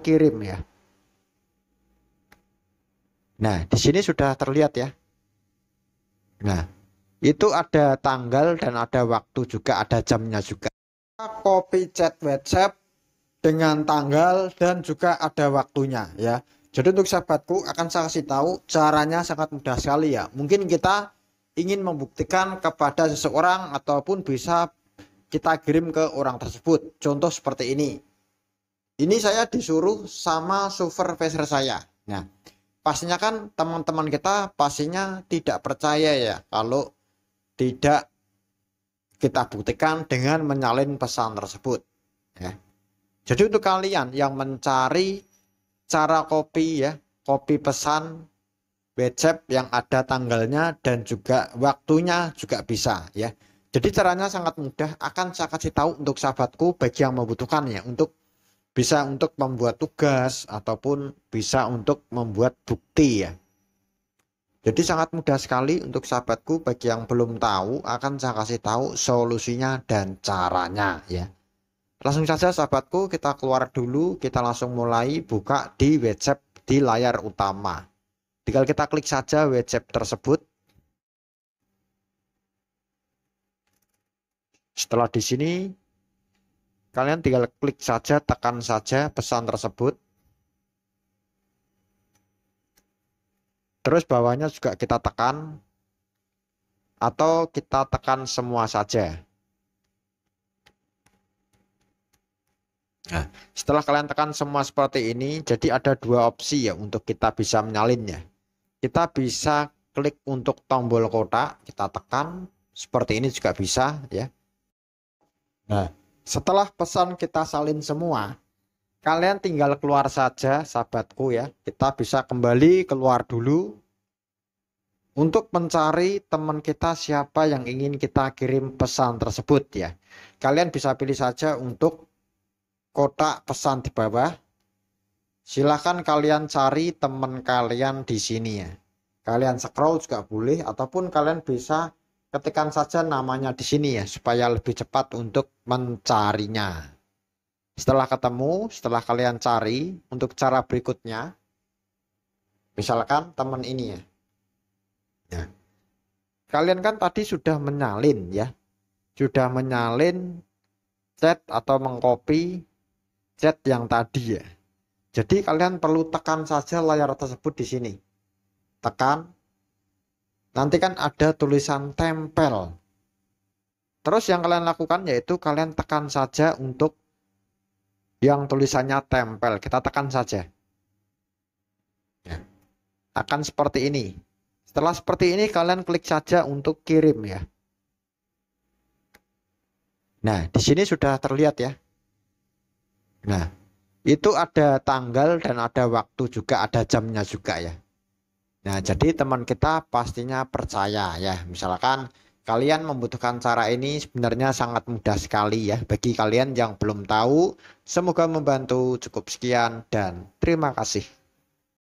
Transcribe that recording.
kirim ya. Nah, di sini sudah terlihat ya. Nah, itu ada tanggal dan ada waktu juga, ada jamnya juga. Copy chat WhatsApp dengan tanggal dan juga ada waktunya ya. Jadi untuk sahabatku akan saya kasih tahu caranya sangat mudah sekali ya. Mungkin kita ingin membuktikan kepada seseorang ataupun bisa kita kirim ke orang tersebut. Contoh seperti ini. Ini saya disuruh sama supervisor saya. Nah, pastinya kan teman-teman kita pastinya tidak percaya ya kalau tidak kita buktikan dengan menyalin pesan tersebut. Ya. Jadi untuk kalian yang mencari cara kopi ya, kopi pesan WhatsApp yang ada tanggalnya dan juga waktunya juga bisa ya. Jadi caranya sangat mudah akan saya kasih tahu untuk sahabatku bagi yang membutuhkannya untuk bisa untuk membuat tugas ataupun bisa untuk membuat bukti ya. Jadi sangat mudah sekali untuk sahabatku bagi yang belum tahu akan saya kasih tahu solusinya dan caranya ya. Langsung saja sahabatku kita keluar dulu kita langsung mulai buka di WhatsApp di layar utama. Tinggal kita klik saja WhatsApp tersebut. Setelah di sini Kalian tinggal klik saja, tekan saja pesan tersebut. Terus bawahnya juga kita tekan. Atau kita tekan semua saja. Nah, setelah kalian tekan semua seperti ini, jadi ada dua opsi ya untuk kita bisa menyalinnya. Kita bisa klik untuk tombol kotak, kita tekan seperti ini juga bisa ya. Nah, setelah pesan kita salin semua, kalian tinggal keluar saja sahabatku ya. Kita bisa kembali keluar dulu untuk mencari teman kita siapa yang ingin kita kirim pesan tersebut ya. Kalian bisa pilih saja untuk kotak pesan di bawah. Silahkan kalian cari teman kalian di sini ya. Kalian scroll juga boleh ataupun kalian bisa ketikkan saja namanya di sini ya supaya lebih cepat untuk mencarinya. Setelah ketemu, setelah kalian cari untuk cara berikutnya, misalkan teman ini ya. ya. Kalian kan tadi sudah menyalin ya. Sudah menyalin chat atau mengcopy chat yang tadi ya. Jadi kalian perlu tekan saja layar tersebut di sini. Tekan nanti kan ada tulisan tempel. Terus yang kalian lakukan yaitu kalian tekan saja untuk yang tulisannya tempel. Kita tekan saja. Ya. Akan seperti ini. Setelah seperti ini kalian klik saja untuk kirim ya. Nah, di sini sudah terlihat ya. Nah, itu ada tanggal dan ada waktu juga, ada jamnya juga ya. Nah, jadi teman kita pastinya percaya ya. Misalkan kalian membutuhkan cara ini sebenarnya sangat mudah sekali ya bagi kalian yang belum tahu. Semoga membantu. Cukup sekian dan terima kasih.